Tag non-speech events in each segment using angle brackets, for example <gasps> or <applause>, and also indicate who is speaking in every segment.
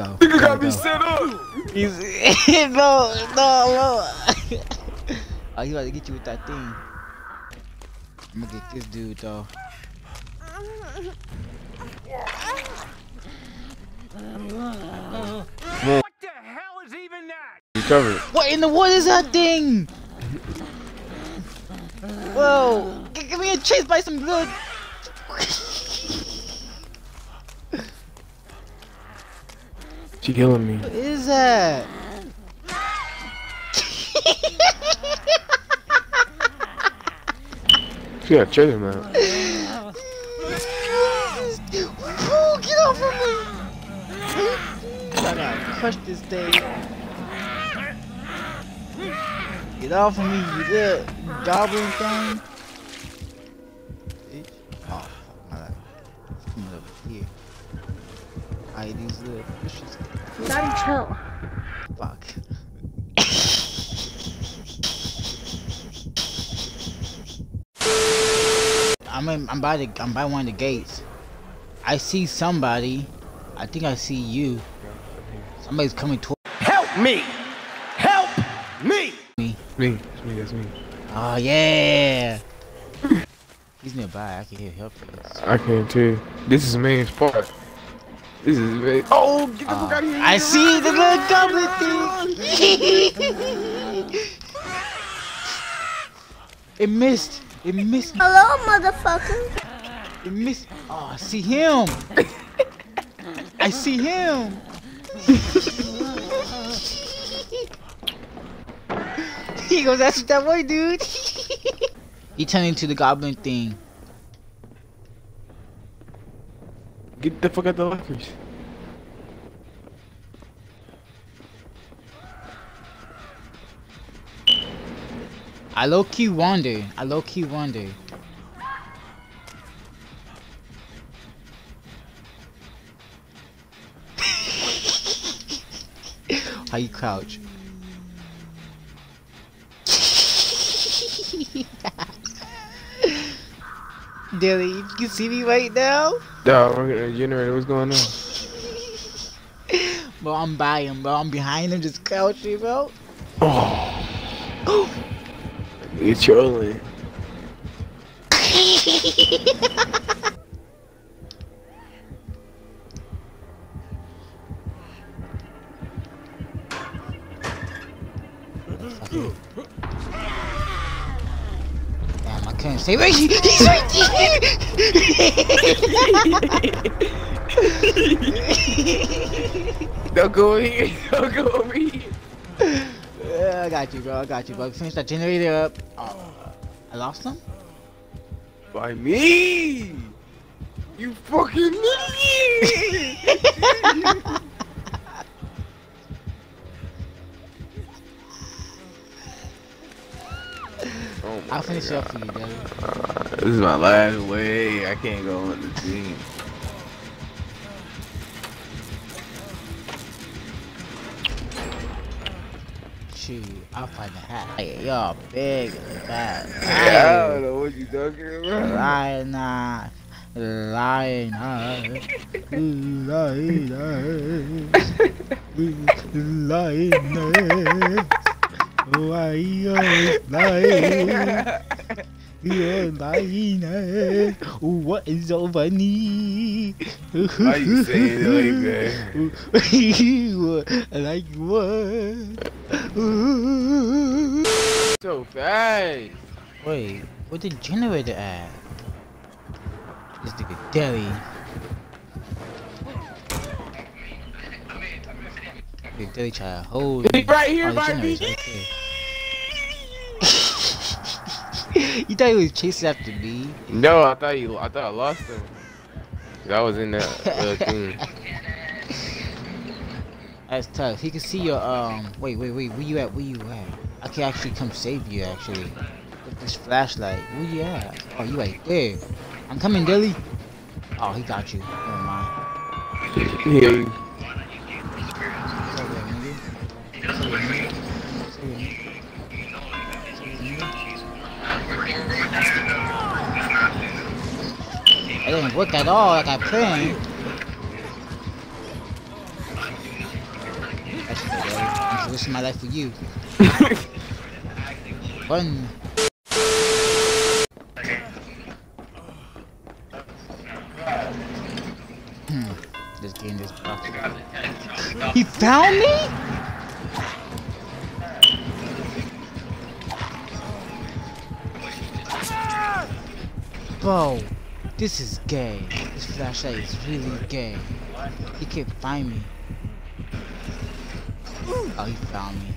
Speaker 1: Let's go.
Speaker 2: Nigga
Speaker 1: Go,
Speaker 2: got me
Speaker 1: go.
Speaker 2: set up.
Speaker 1: He's <laughs> no, no, no. <laughs> oh, he about to get you with that thing. I'm gonna get this dude though.
Speaker 3: What the hell is even that?
Speaker 2: You covered.
Speaker 1: What in the what is that thing? <laughs> Whoa! G- Give me a chase by some good.
Speaker 2: She killing me.
Speaker 1: What is that?
Speaker 2: She got treasure man.
Speaker 1: Woo, get off of me! I gotta crush this thing. Get off of me, you little goblin thing. Oh, fuck my life. Over here. I these little fishes.
Speaker 4: Daddy, chill.
Speaker 1: Fuck. I'm in, I'm by the I'm by one of the gates. I see somebody. I think I see you. Somebody's coming toward
Speaker 3: Help me! Help me!
Speaker 1: me.
Speaker 2: Me. It's me. That's me.
Speaker 1: Oh yeah. He's nearby. I can hear help.
Speaker 2: I can too. This is main spot. This is main. Oh, get the fuck ah. out of here.
Speaker 1: I see the little goblin thing. <laughs> it missed. It missed.
Speaker 4: Hello, motherfucker.
Speaker 1: It missed. Oh, I see him. I see him. <laughs> he goes, that's that boy, dude. <laughs> he turned into the goblin thing.
Speaker 2: Get the fuck out of the lockers.
Speaker 1: I low key wonder. I low key wonder. <laughs> How you crouch? <laughs> Dilly, you can see me right now?
Speaker 2: Dog, we're gonna generator. What's going on?
Speaker 1: Bro, I'm by him, bro. I'm behind him, just crouching, bro.
Speaker 2: Oh. <gasps> You trolling. <laughs>
Speaker 1: Damn, I couldn't say right. He's right there.
Speaker 2: Don't go over here. Don't go over here.
Speaker 1: Yeah, I got you, bro. I got you, bro. Finish that generator up. Oh, I lost him?
Speaker 2: By me. You fucking idiot. <laughs>
Speaker 1: I'll finish up for you,
Speaker 2: this is my last way. I can't go on the team.
Speaker 1: Shoot, I'll find the hat. Hey, y'all big and fat. <laughs>
Speaker 2: I don't know what you talking about.
Speaker 1: Lion eye. Lion eye. Lion eye. Lion eye. <laughs> What is so funny?
Speaker 2: Why you saying it like that? <laughs> <laughs>
Speaker 1: like what?
Speaker 2: So fast.
Speaker 1: Wait, where the generator at? This nigga Deli. Big Deli try to hold
Speaker 2: He right here
Speaker 1: Oh,
Speaker 2: by me.
Speaker 1: right there. <laughs> you thought he was chasing after me?
Speaker 2: No, I thought you. I thought I lost him. I was in that little <laughs> thing.
Speaker 1: That's tough. He can see your um. Wait, wait, wait. Where you at? Where you at? I can actually come save you. Actually, with this flashlight. Where you at? Oh, you right there. I'm coming, Dilly. Oh, he got you. Never mind.
Speaker 2: Yeah.
Speaker 1: It didn't work at all like I planned. That's good, my life for you. Run. Hmm. This box. He found me? Bro, this is gay. This flashlight is really gay. He can't find me. Oh, he found me.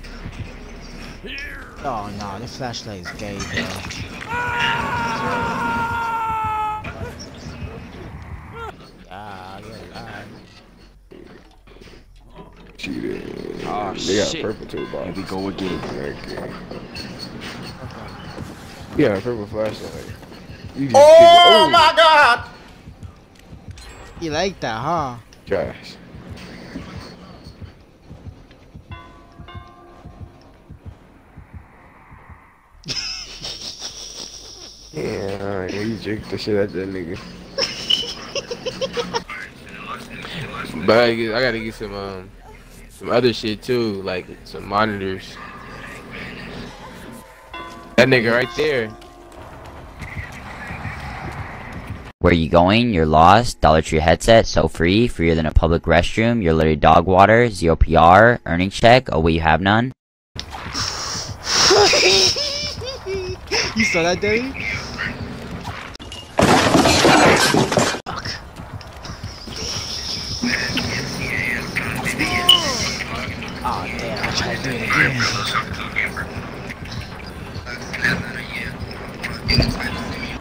Speaker 1: Oh no, the flashlight is gay, bro. Yeah, you're alive.
Speaker 2: Cheated.
Speaker 3: Oh,
Speaker 2: they got
Speaker 3: shit.
Speaker 2: purple too, boss.
Speaker 3: Here we go again.
Speaker 2: Okay.
Speaker 1: Okay.
Speaker 2: Yeah, purple flashlight. You just
Speaker 3: Oh
Speaker 2: pick
Speaker 3: my god!
Speaker 1: You like that, huh?
Speaker 2: Trash. <laughs> Yeah, yeah, you jerked the shit out that nigga. <laughs> but I, get, I gotta get some um some other shit too, like some monitors. That nigga right there.
Speaker 5: Where are you going? You're lost. Dollar Tree headset, so free, freer than a public restroom. You're literally dog water, zero PR, earning check. Oh, wait, you have none. <laughs>
Speaker 1: you saw that, Dave? Oh damn, I tried to do it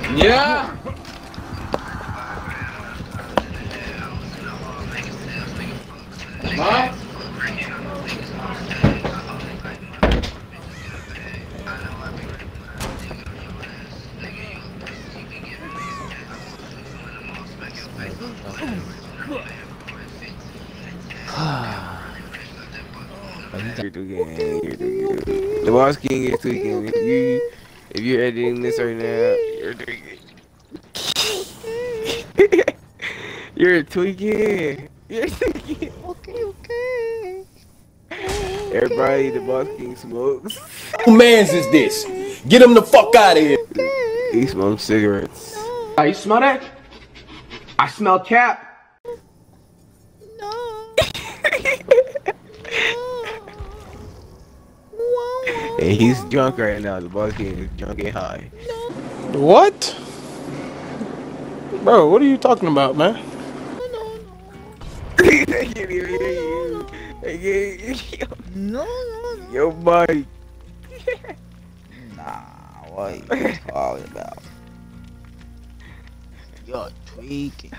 Speaker 1: again.
Speaker 2: Yeah. You're tweaking. You're tweaking. The boss king is tweaking. If you if you're editing this right now, you're tweaking. <laughs> you're tweaking. You're tweaking.
Speaker 1: Okay, okay.
Speaker 2: Everybody, the boss king smokes.
Speaker 6: Who mans is this? Get him the fuck out of here.
Speaker 2: He smokes cigarettes.
Speaker 3: Oh, you smell that? I smell cap.
Speaker 2: And he's drunk right now. The boss king is drunk and high.
Speaker 7: What? Bro, what are you talking about, man? <laughs>
Speaker 2: I can't even hear you. I can't hear you.
Speaker 1: No, no, no.
Speaker 2: Yo, Mike.
Speaker 1: Nah, what are you talking about? <laughs> You're tweaking.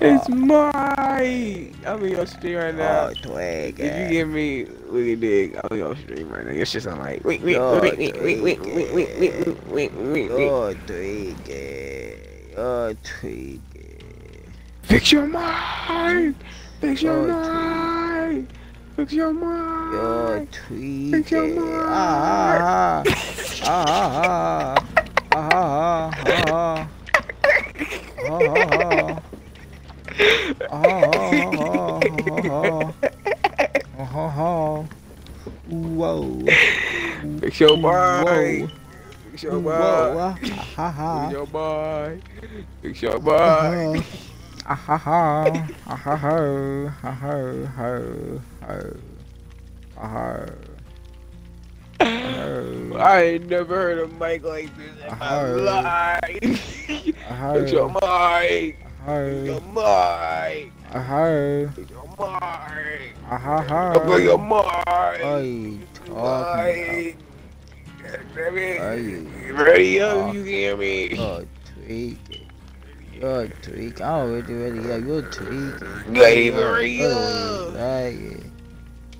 Speaker 2: It's Mike. I'm in your stream right now.
Speaker 1: Oh, tweaking.
Speaker 2: Did you give me Willie Dig? I'm in your stream right now. It's just I'm like, wait, wait, wait, wait, wait, wait, wait, wait, wait, wait, wait, wait.
Speaker 1: You're tweaking. You're tweaking.
Speaker 2: Fix your mind. Fix your
Speaker 1: Yo,
Speaker 2: mind. Fix your mind.
Speaker 1: Ah, ah, ah, ah, ah, ah, ah, ah. Ah, ah, ah, ah, ah. Whoa.
Speaker 2: Fix your
Speaker 1: boy.
Speaker 2: Fix your
Speaker 1: boy.
Speaker 2: Fix your boy. Fix your boy.
Speaker 1: Ahaha. Ahaho. Aho. Ho. Ho. Aho. Ah, <laughs>
Speaker 2: I ain't never heard a mic like this in ah,
Speaker 1: my
Speaker 2: life. <laughs> heard. Your mic. I
Speaker 1: heard.
Speaker 2: It's your mic.
Speaker 1: I heard.
Speaker 2: It's your mic.
Speaker 1: I
Speaker 2: heard. Your mic.
Speaker 1: What
Speaker 2: you talking about?
Speaker 1: Are
Speaker 2: you radio?
Speaker 1: Ah.
Speaker 2: You hear me?
Speaker 1: You're tweaking. You're tweaking. I don't really radio. You're tweaking. You
Speaker 2: ain't radio.
Speaker 1: Lying.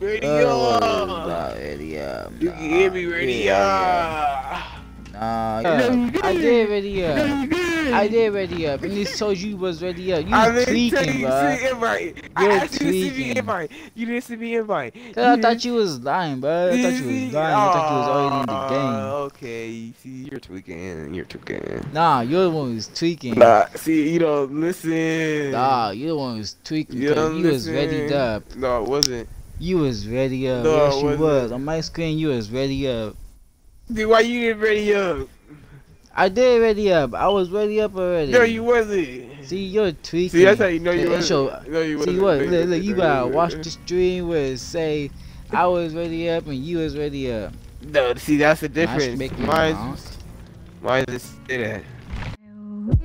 Speaker 2: Radio.
Speaker 1: Oh, radio.
Speaker 2: You can hear me, radio.
Speaker 1: Yeah, yeah. Nah, yeah. I did radio. Uh, I did ready up, and this told you was ready up. You
Speaker 2: I
Speaker 1: was
Speaker 2: didn't
Speaker 1: tweaking,
Speaker 2: you
Speaker 1: bro.
Speaker 2: see invite.
Speaker 1: You're
Speaker 2: asked you to see me invite. You didn't see me invite.
Speaker 1: Cause I thought you was lying, bro. I thought you was lying. I thought you was already in the game.
Speaker 2: Oh, Okay, see, you're tweaking. You're tweaking.
Speaker 1: Nah, you're the one who was tweaking.
Speaker 2: Nah, see, you don't listen.
Speaker 1: Nah, you're the one who was tweaking.
Speaker 2: You don't
Speaker 1: you was ready up.
Speaker 2: No, it wasn't.
Speaker 1: You was ready up.
Speaker 2: No,
Speaker 1: yes, you was. On my screen, you was ready up.
Speaker 2: Dude, why you didn't ready up?
Speaker 1: I did ready up. I was ready up already.
Speaker 2: No, you wasn't.
Speaker 1: See, you're tweaking.
Speaker 2: See, that's how you know you
Speaker 1: Yeah,
Speaker 2: wasn't.
Speaker 1: so-
Speaker 2: no, you
Speaker 1: See
Speaker 2: wasn't.
Speaker 1: what? Look, look, you gotta watch the stream where it say I was ready up and you was ready up.
Speaker 2: No, see, that's the
Speaker 1: Nah, I should
Speaker 2: difference.
Speaker 1: make me
Speaker 2: Mine's,
Speaker 1: wrong.
Speaker 2: mine's just say that.
Speaker 4: Wish